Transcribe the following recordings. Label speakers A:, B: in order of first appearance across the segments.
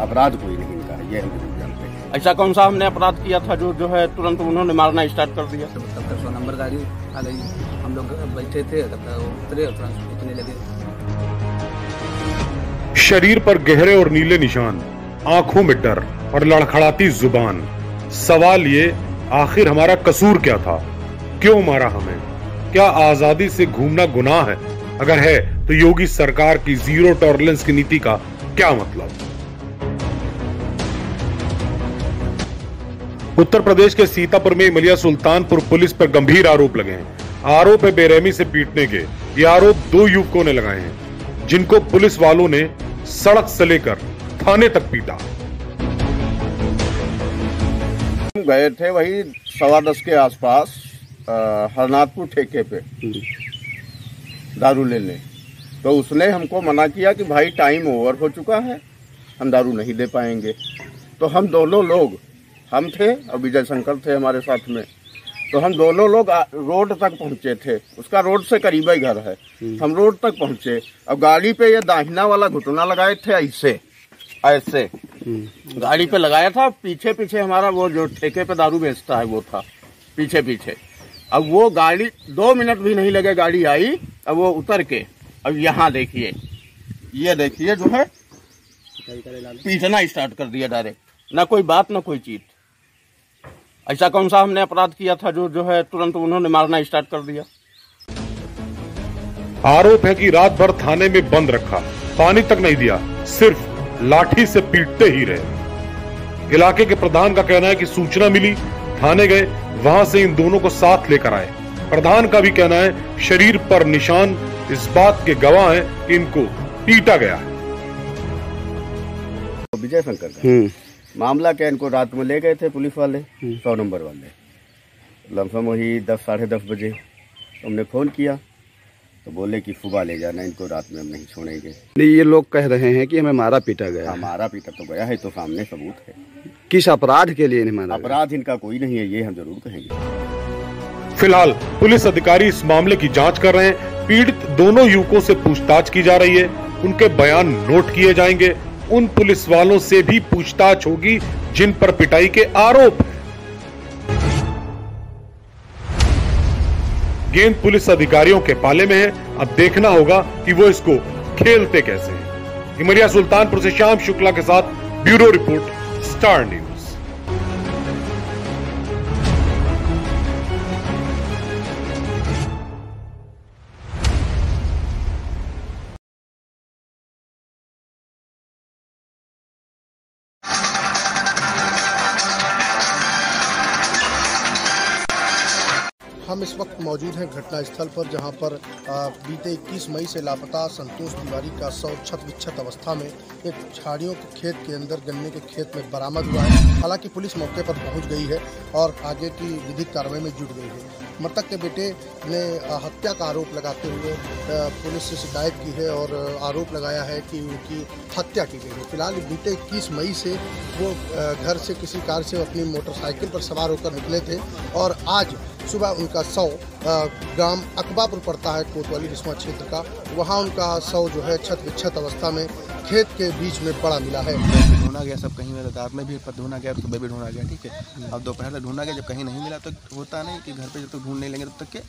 A: अपराध कोई नहीं इनका है ये हम ज़रूर जानते हैं।
B: ऐसा कौन सा हमने अपराध किया था जो जो है तुरंत उन्होंने मारना स्टार्ट कर दिया?
C: तब तक सौ नंबर गाड़ी आ गई हम लोग बैठे थे तब तक उतरे और तुरंत उतरने लगे।
D: शरीर पर गहरे और नीले निशान आँखों में डर और लड़खड़ाती ज़ुबान। सवाल ये आखिर हमारा कसूर क्या था? क्यों मारा हमें? क्या आज़ादी से घूमना गुनाह है? अगर है तो योगी सरकार की ज़ीरो टॉलरेंस की नीति का क्या मतलब? उत्तर प्रदेश के सीतापुर में इमलिया सुल्तानपुर पुलिस पर गंभीर आरोप लगे हैं। आरोप है बेरहमी से पीटने के। ये आरोप दो युवकों ने लगाए हैं, जिनको पुलिस वालों ने सड़क से लेकर थाने तक पीटा।
A: हम गए थे वही सवा दस के आसपास हरनाथपुर ठेके पे, दारू लेने। तो उसने हमको मना किया कि भाई टाइम ओवर हो चुका है, हम दारू नहीं दे पाएँगे। तो हम दोनों लोग हम थे और विजय शंकर थे हमारे साथ में। तो हम दोनों लोग रोड तक पहुँचे थे। उसका रोड से करीब ही घर है। हम रोड तक पहुँचे। अब गाड़ी पे ये दाहिना वाला घुटना लगाए थे ऐसे ऐसे। गाड़ी पे लगाया था पीछे पीछे हमारा वो जो ठेके पे दारू बेचता है वो था पीछे पीछे अब वो गाड़ी दो मिनट भी नहीं लगे गाड़ी आई अब वो उतर के अब यहाँ देखिए। ये देखिए जो है पीटना स्टार्ट कर दिया डायरेक्ट। ना कोई बात ना कोई चीज़। ऐसा कौन सा हमने अपराध किया था जो जो है तुरंत उन्होंने मारना स्टार्ट कर दिया?
D: आरोप है कि रात भर थाने में बंद रखा पानी तक नहीं दिया सिर्फ़ लाठी से पीटते ही रहे। इलाके के प्रधान का कहना है कि सूचना मिली थाने गए वहाँ से इन दोनों को साथ लेकर आए। प्रधान का भी कहना है शरीर पर निशान इस बात के गवाह हैं कि इनको पीटा गया है।
A: विजय शंकर मामला क्या इनको रात में ले गए थे पुलिस वाले सौ नंबर वाले। लमसम वही दस साढ़े दस बजे हमने फ़ोन किया तो बोले कि सुबह ले जाना इनको रात में हम नहीं छोड़ेंगे।
E: नहीं ये लोग कह रहे हैं कि हमें मारा पीटा गया है
A: हमारा पीटा तो गया है तो सामने सबूत है।
E: किस अपराध के लिए इन्हें मारा
A: अपराध इनका कोई नहीं है ये हम ज़रूर कहेंगे।
D: फ़िलहाल पुलिस अधिकारी इस मामले की जाँच कर रहे हैं। पीड़ित दोनों युवकों से पूछताछ की जा रही है। उनके बयान नोट किए जाएँगे। उन पुलिस वालों से भी पूछताछ होगी, जिन पर पिटाई के आरोप। गेंद पुलिस अधिकारियों के पाले में है। अब देखना होगा कि वो इसको खेलते कैसे हैं। इमरिया सुल्तानपुर से श्याम शुक्ला के साथ ब्यूरो रिपोर्ट, स्टार न्यूज़।
F: हम इस वक्त मौजूद हैं घटनास्थल पर, जहाँ पर बीते 21 मई से लापता संतोष तिवारी का शव छत विच्छत अवस्था में एक झाड़ियों के खेत के अंदर गन्ने के खेत में बरामद हुआ है। हालाँकि पुलिस मौके पर पहुँच गई है और आगे की विधिक कार्रवाई में जुट गई है। मृतक के बेटे ने हत्या का आरोप लगाते हुए पुलिस से शिकायत की है और आरोप लगाया है कि उनकी हत्या की गई है। फ़िलहाल बीते इक्कीस मई से वो घर से किसी कार से अपनी मोटरसाइकिल पर सवार होकर निकले थे और आज सुबह उनका शव ग्राम अकबापुर पड़ता है कोतवाली रिस्मा क्षेत्र का। वहाँ उनका शव जो है छत विच्छत अवस्था में खेत के बीच में पड़ा मिला है।
G: ढूंढा गया सब कहीं मिला रात में भी पर ढूंढा गया सुबह भी ढूंढा गया ठीक है? अब दोपहर तक ढूंढा गया जब कहीं नहीं मिला तो होता नहीं कि घर पे जब तक ढूंढ नहीं लेंगे तब तक के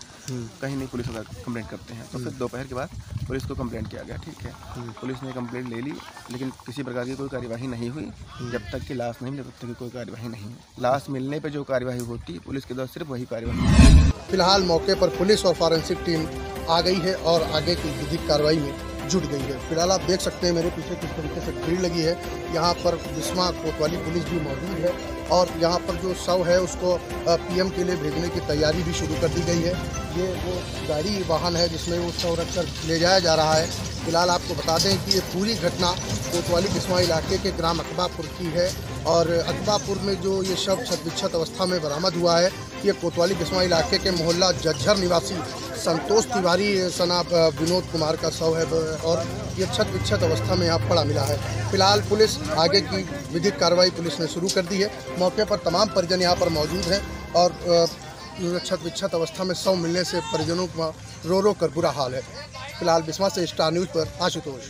G: कहीं नहीं पुलिस वाला कंप्लेंट करते हैं। तो फिर दोपहर के बाद पुलिस को कंप्लेंट किया गया ठीक है? पुलिस ने कंप्लेंट ले ली लेकिन किसी प्रकार की कोई कार्यवाही नहीं हुई। जब तक कि लाश नहीं मिले तब तक की कोई कार्यवाही नहीं हुई। लाश मिलने पर जो कार्यवाही होती पुलिस के द्वारा सिर्फ़ वही कार्यवाही
F: फ़िलहाल मौके पर पुलिस और फॉरेंसिक टीम आ गई है और आगे की विधिक कार्रवाई में जुट गई है। फ़िलहाल आप देख सकते हैं मेरे पीछे किस तरीके से भीड़ लगी है। यहाँ पर बिस्मा कोतवाली पुलिस भी मौजूद है और यहाँ पर जो शव है उसको पीएम के लिए भेजने की तैयारी भी शुरू कर दी गई है। ये वो गाड़ी वाहन है जिसमें वो शव रखकर ले जाया जा रहा है। फ़िलहाल आपको बता दें कि ये पूरी घटना कोतवाली बिस्मा इलाके के ग्राम अकबापुर की है और अकबापुर में जो ये शव छत अवस्था में बरामद हुआ है, ये कोतवाली बिस्मा इलाके के मोहल्ला जज्झर निवासी संतोष तिवारी सना विनोद कुमार का शव है ब- और ये छत विच्छत अवस्था में यहाँ पड़ा मिला है। फ़िलहाल पुलिस आगे की विधिक कार्रवाई पुलिस ने शुरू कर दी है। मौके पर तमाम परिजन यहाँ पर मौजूद हैं और छत विच्छत अवस्था में शव मिलने से परिजनों का रो रो कर बुरा हाल है। फ़िलहाल बिस्मा से स्टार न्यूज़ पर आशुतोष।